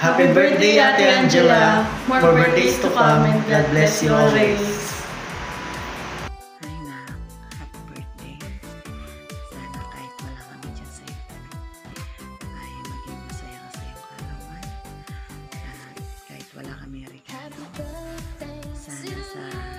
Happy birthday, Ate Angela. More birthdays to come and God bless you always. Sana wala kami dyan sa'yo, ay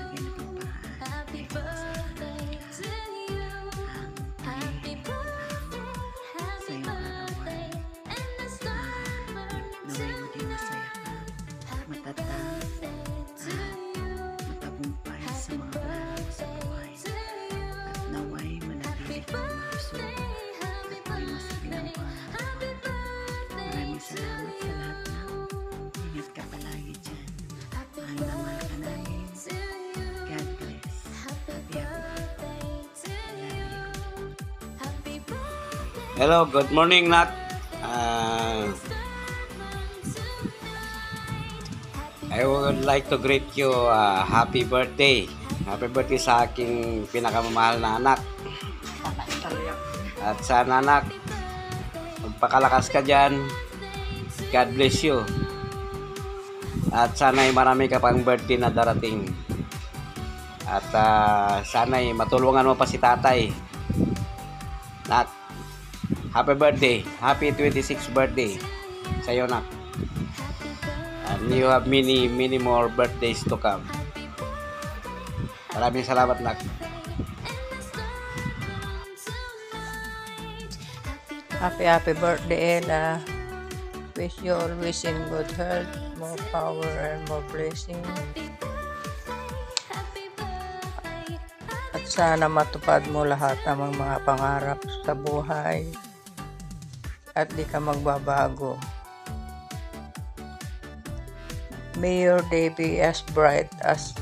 Hello, good morning, Nat. I would like to greet you uh, happy birthday. Happy birthday sa aking pinakamamahal na anak. At sana anak, magpakalakas ka dyan. God bless you. At sana'y marami ka pang birthday na darating. At uh, sana'y matulungan mo pa si tatay. Nat, Happy birthday. Happy 26th birthday. Sa'yo na. And you have many, many more birthdays to come. Maraming salamat, Nak. Happy, happy birthday, Ella. Wish you always in good health, more power, and more blessing. At sana matupad mo lahat ng mga pangarap sa buhay at di ka magbabago. May your day be as bright as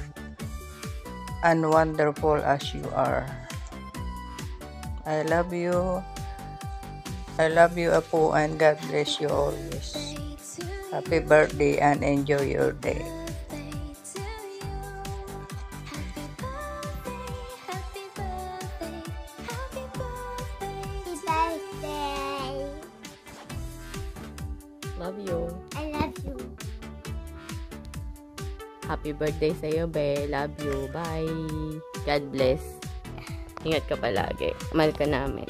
and wonderful as you are. I love you. I love you, Apo, and God bless you always. Happy birthday and enjoy your day. Happy birthday. Happy birthday. Happy birthday. Love you. I love you. Happy birthday sa'yo, be. Love you. Bye. God bless. Ingat ka palagi. Mahal ka namin.